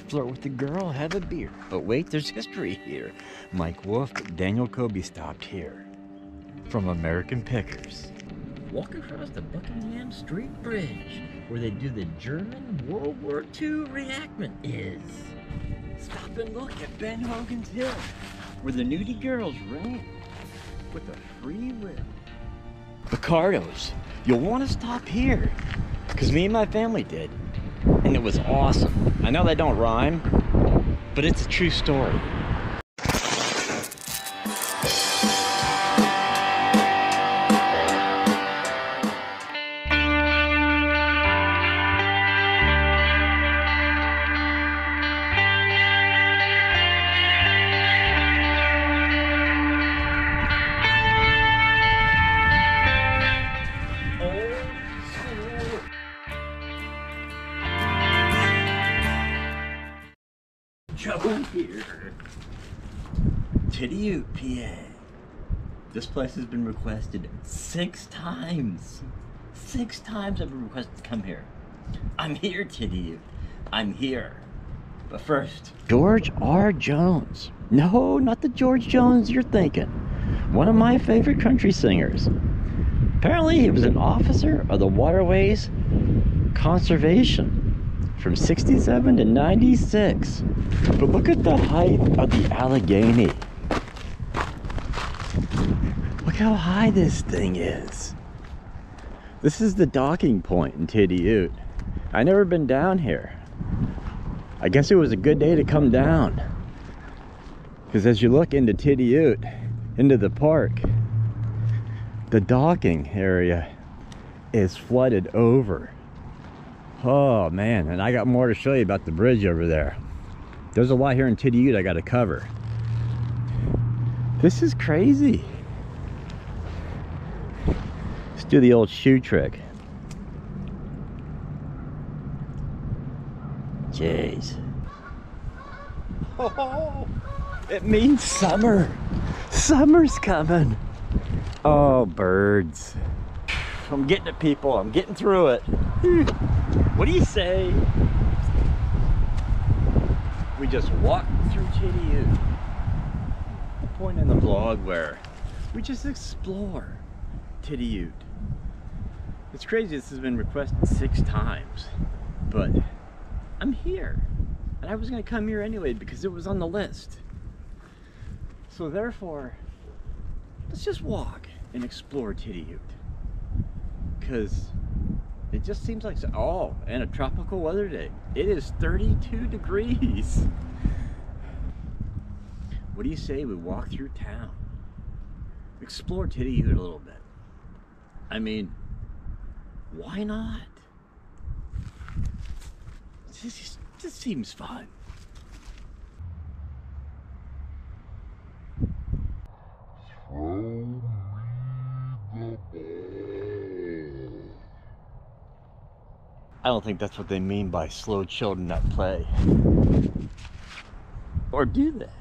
flirt with the girl, have a beer. But wait, there's history here. Mike Wolfe, Danielle Colby stopped here. From American Pickers. Walk across the Buckingham Street Bridge, where they do the German World War II reenactment is. Stop and look at Ben Hogan's Hill, where the nudie girls ran with a free will. Buccardo's. You'll want to stop here, because me and my family did. And it was awesome. I know they don't rhyme, but it's a true story. PA. This place has been requested six times. Six times I've been requested to come here. I'm here, Titty I'm here. But first, George R. Jones. No, not the George Jones you're thinking. One of my favorite country singers. Apparently, he was an officer of the Waterways Conservation from 67 to 96. But look at the height of the Allegheny. Look how high this thing is. This is the docking point in Tidioute. I never been down here. I guess it was a good day to come down. Because as you look into Tidioute, into the park, the docking area is flooded over. Oh man, and I got more to show you about the bridge over there. There's a lot here in Tidioute I got to cover. This is crazy. Let's do the old shoe trick. Jeez. Oh, it means summer. Summer's coming. Oh, birds. I'm getting it, people. I'm getting through it. What do you say? We just walk through Titty The point in the vlog where we just explore Ute. It's crazy this has been requested six times, but I'm here. And I was gonna come here anyway because it was on the list. So therefore, let's just walk and explore Tidioute. Because it just seems like, oh, and a tropical weather day. It is 32 degrees. What do you say we walk through town? Explore Tidioute a little bit. I mean, why not? This, this seems fun. Throw me the ball. I don't think that's what they mean by slow children at play. Or do they?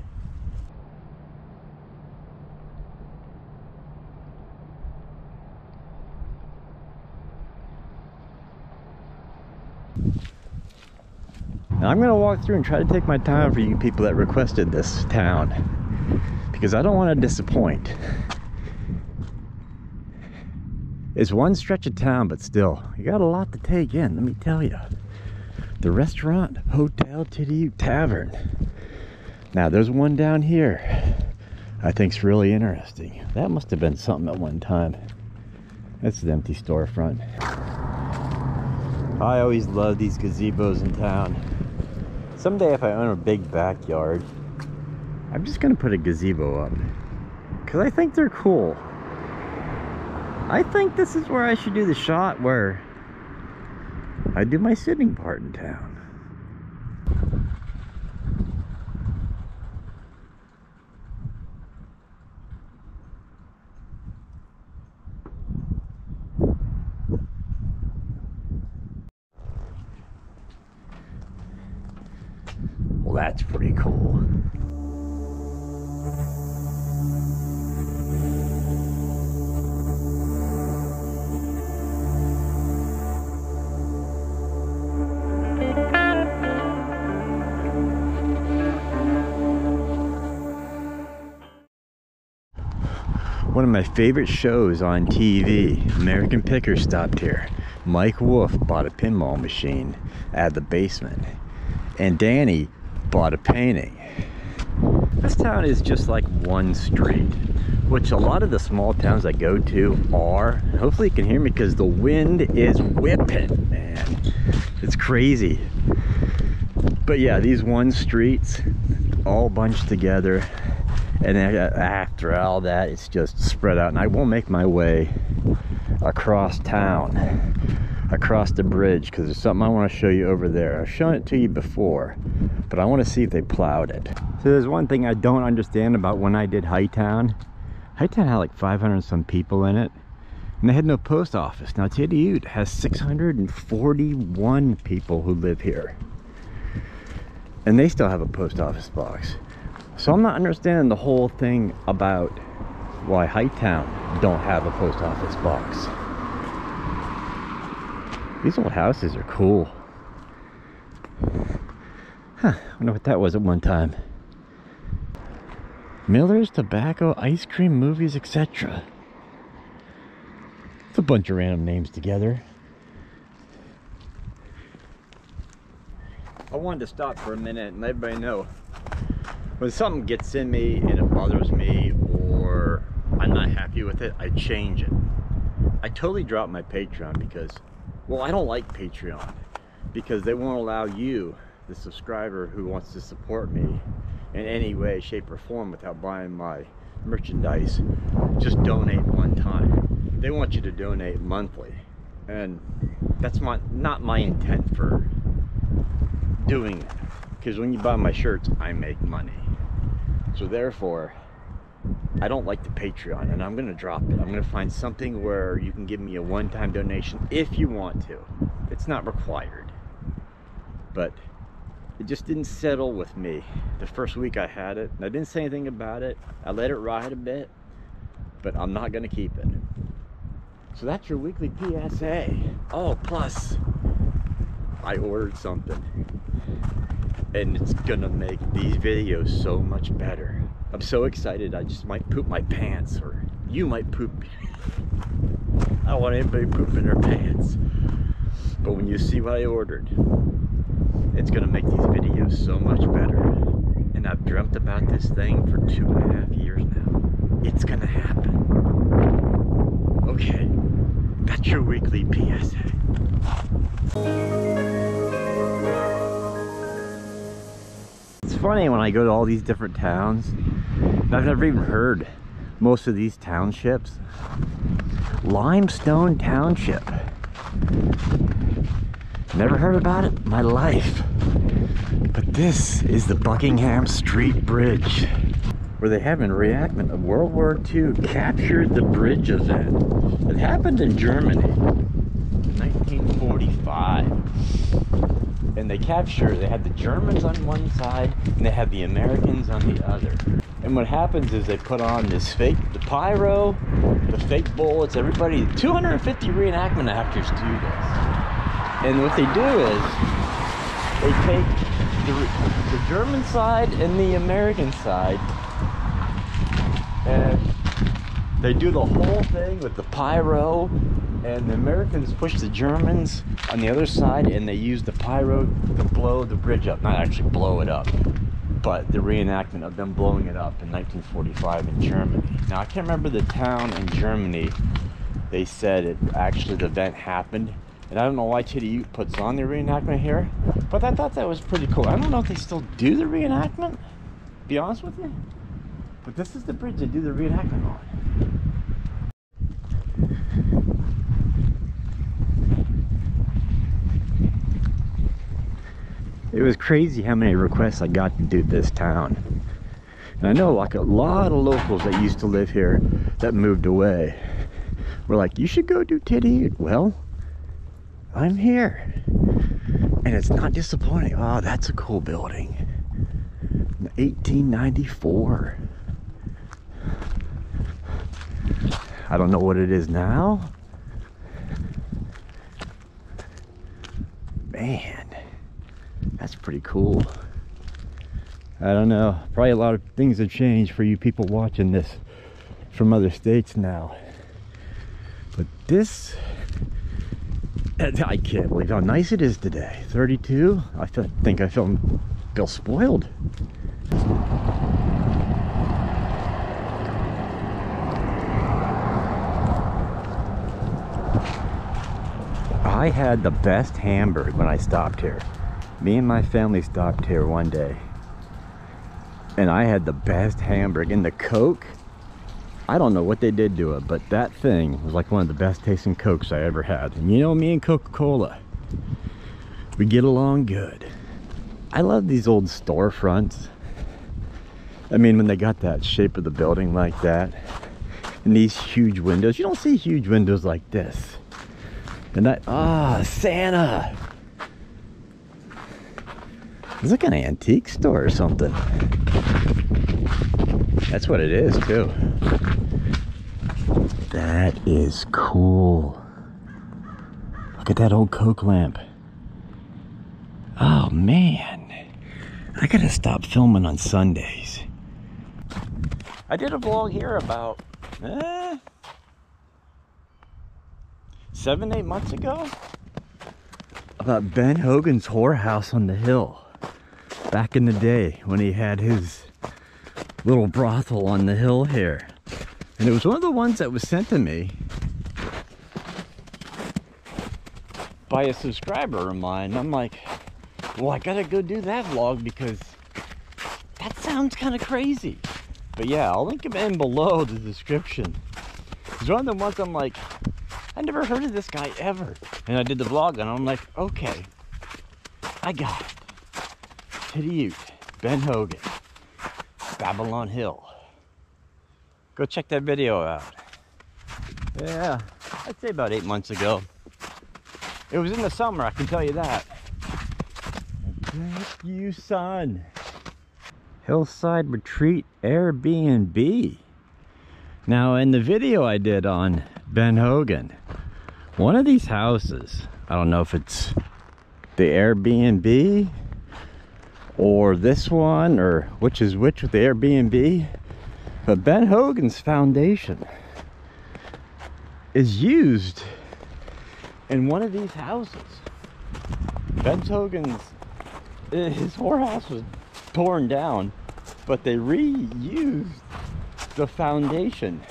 Now I'm going to walk through and try to take my time for you people that requested this town because I don't want to disappoint. It's one stretch of town, but still, you got a lot to take in, let me tell you. The restaurant, Hotel Titty Tavern. Now, there's one down here I think's really interesting. That must have been something at one time. That's an empty storefront. I always love these gazebos in town. Someday if I own a big backyard, I'm just gonna put a gazebo up. Cause I think they're cool. I think this is where I should do the shot where I do my sitting part in town. One of my favorite shows on TV, American Pickers, stopped here. Mike Wolfe bought a pinball machine at the basement, and Danny bought a painting. This town is just like one street, which a lot of the small towns I go to are. Hopefully you can hear me because the wind is whipping, man. It's crazy. But yeah, these one streets all bunched together and then after all that it's just spread out. And I won't make my way across town across the bridge because there's something I want to show you over there. I've shown it to you before but I want to see if they plowed it. So there's one thing I don't understand about when I did Hightown. Hightown had like 500 some people in it and they had no post office. Now Teddy has 641 people who live here. And they still have a post office box so I'm not understanding the whole thing about why Hightown don't have a post office box. These old houses are cool. Huh, I wonder what that was at one time. Miller's, tobacco, ice cream, movies, etc. It's a bunch of random names together. I wanted to stop for a minute and let everybody know when something gets in me and it bothers me or I'm not happy with it, I change it. I totally dropped my Patreon because, well, I don't like Patreon because they won't allow you, the subscriber who wants to support me in any way, shape, or form without buying my merchandise, just donate one time. They want you to donate monthly. And that's my not my intent for doing that. Because when you buy my shirts, I make money. So therefore, I don't like the Patreon and I'm gonna drop it. I'm gonna find something where you can give me a one-time donation if you want to. It's not required. But it just didn't settle with me. The first week I had it, I didn't say anything about it. I let it ride a bit, but I'm not gonna keep it. So that's your weekly PSA. Oh, plus I ordered something and it's gonna make these videos so much better. I'm so excited I just might poop my pants or you might poop. I don't want anybody pooping their pants. But when you see what I ordered, it's gonna make these videos so much better. And I've dreamt about this thing for two and a half years now. It's gonna happen. Okay, that's your weekly PSA. Funny when I go to all these different towns. I've never even heard most of these townships. Limestone Township. Never heard about it in my life. But this is the Buckingham Street Bridge where they have a reenactment of World War II captured the bridge event. It happened in Germany, in 1945 and they capture, they had the Germans on one side and they had the Americans on the other. And what happens is they put on this fake, the pyro, the fake bullets, everybody, 250 reenactment actors do this. And what they do is they take the, the German side and the American side and they do the whole thing with the pyro and the Americans pushed the Germans on the other side and they used the pyro to blow the bridge up. Not actually blow it up but the reenactment of them blowing it up in 1945 in Germany. Now I can't remember the town in Germany. They said it actually the event happened. And I don't know why Tidioute puts on the reenactment here but I thought that was pretty cool. I don't know if they still do the reenactment be honest with you but this is the bridge they do the reenactment on it was crazy how many requests I got to do this town. And I know like a lot of locals that used to live here that moved away were like, you should go do Titty. Well, I'm here. And it's not disappointing. Oh, that's a cool building. 1894. I don't know what it is now. Man. That's pretty cool. I don't know. Probably a lot of things have changed for you people watching this from other states now. But this, I can't believe how nice it is today. 32. I think I feel, spoiled. I had the best hamburger when I stopped here. Me and my family stopped here one day. And I had the best hamburger. And the Coke, I don't know what they did to it, but that thing was like one of the best tasting Cokes I ever had. And you know me and Coca-Cola, we get along good. I love these old storefronts. I mean, when they got that shape of the building like that, and these huge windows, you don't see huge windows like this. And that ah, Santa. It's like an antique store or something. That's what it is too. That is cool. Look at that old Coke lamp. Oh man. I gotta stop filming on Sundays. I did a vlog here about eh, seven, eight months ago about Ben Hogan's whorehouse on the hill back in the day when he had his little brothel on the hill here. And it was one of the ones that was sent to me by a subscriber of mine. I'm like, well, I gotta go do that vlog because that sounds kind of crazy. But yeah, I'll link him in below the description. It's one of the ones I'm like, I never heard of this guy ever. And I did the vlog and I'm like, okay, I got it. Tidioute, Ben Hogan, Babylon Hill. Go check that video out. Yeah, I'd say about eight months ago. It was in the summer, I can tell you that. Thank you, son. Hillside Retreat Airbnb. Now, in the video I did on Ben Hogan, one of these houses, I don't know if it's the Airbnb or this one or which is which with the Airbnb, but Ben Hogan's foundation is used in one of these houses. Ben Hogan's, eh, his whorehouse was torn down, but they reused the foundation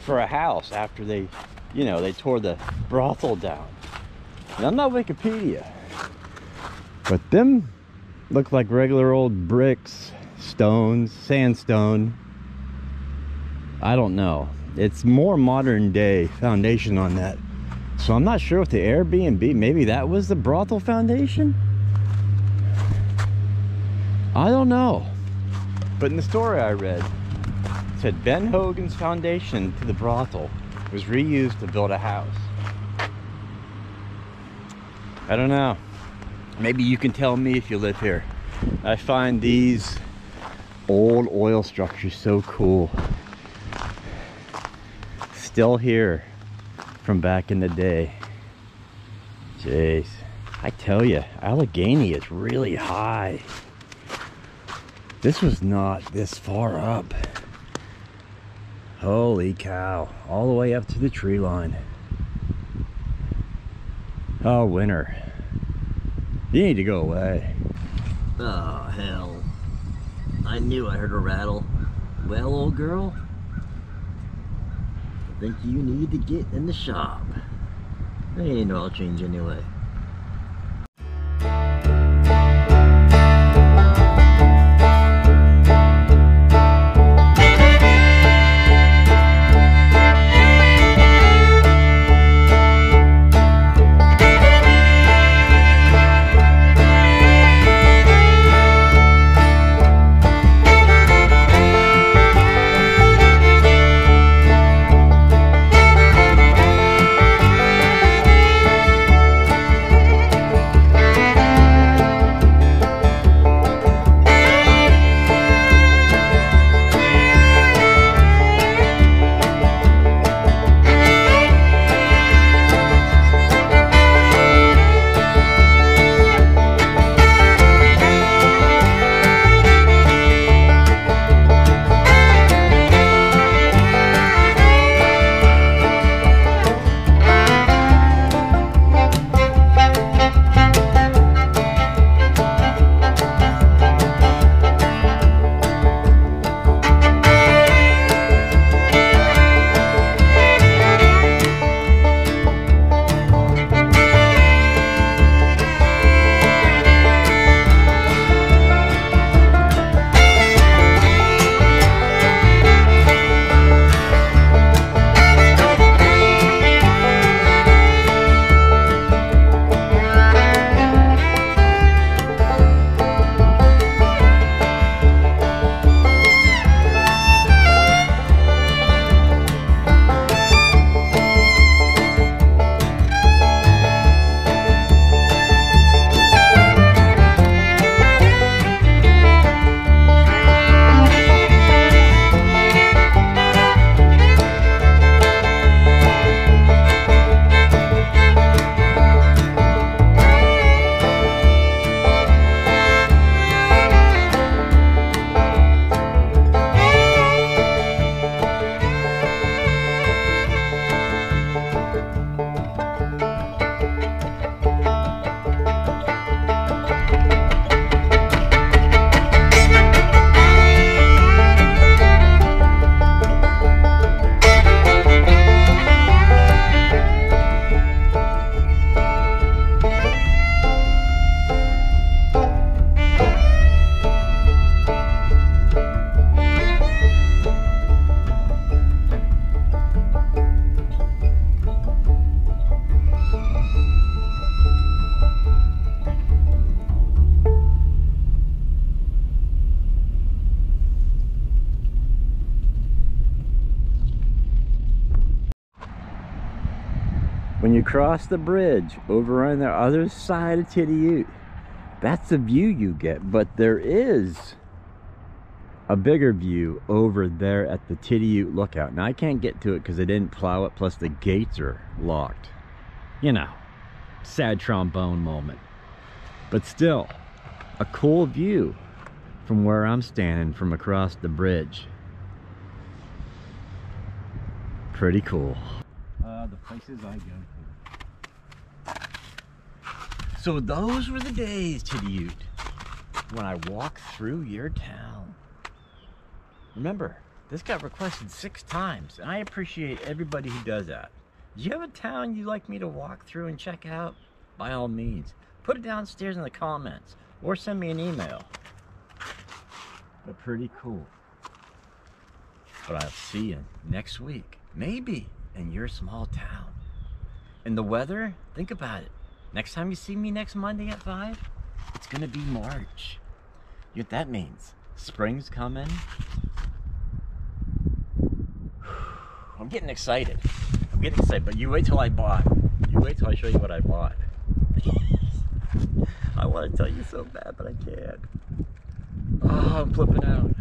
for a house after they you know, they tore the brothel down. And I'm not Wikipedia, but them look like regular old bricks, stones, sandstone. I don't know. It's more modern day foundation on that. So I'm not sure if the Airbnb, maybe that was the brothel foundation? I don't know. But in the story I read, it said Ben Hogan's foundation to the brothel was reused to build a house. I don't know. Maybe you can tell me if you live here. I find these old oil structures so cool. Still here from back in the day. Jeez. I tell you, Allegheny is really high. This was not this far up. Holy cow. All the way up to the tree line. Oh, winter. You need to go away. Oh, hell. I knew I heard a rattle. Well, old girl, I think you need to get in the shop. There ain't no oil change anyway. When you cross the bridge over on the other side of Tidioute, that's the view you get. But there is a bigger view over there at the Tidioute lookout. Now I can't get to it because I didn't plow it, plus the gates are locked. You know, sad trombone moment. But still, a cool view from where I'm standing from across the bridge. Pretty cool. Places I go to. So those were the days, Tidioute, when I walked through your town. Remember, this got requested six times, and I appreciate everybody who does that. Do you have a town you'd like me to walk through and check out? By all means, put it downstairs in the comments, or send me an email. But pretty cool. But I'll see you next week, maybe in your small town. And the weather, think about it. Next time you see me next Monday at 5, it's gonna be March. You know what that means? Spring's coming, I'm getting excited. I'm getting excited, but you wait till I bought. You wait till I show you what I bought. I want to tell you so bad, but I can't. Oh, I'm flipping out.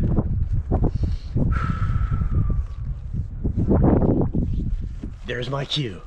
There's my cue.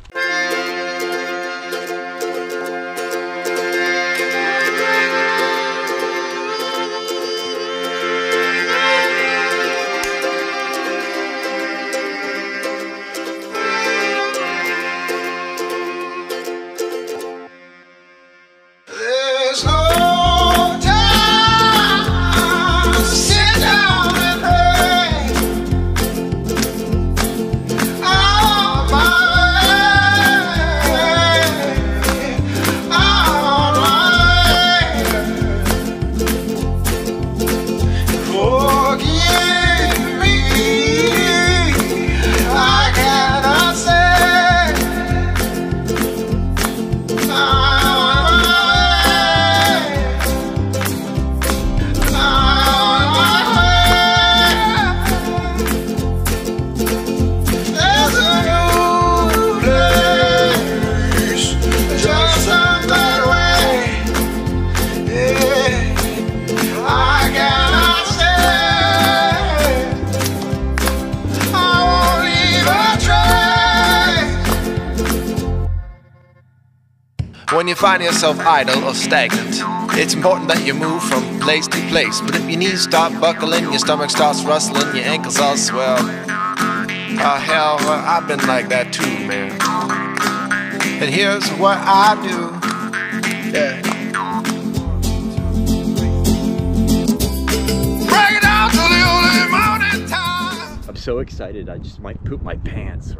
When you find yourself idle or stagnant, it's important that you move from place to place. But if your knees start buckling, your stomach starts rustling, your ankles all swell. Oh hell, well, I've been like that too, man. And here's what I do. Yeah. I'm so excited I just might poop my pants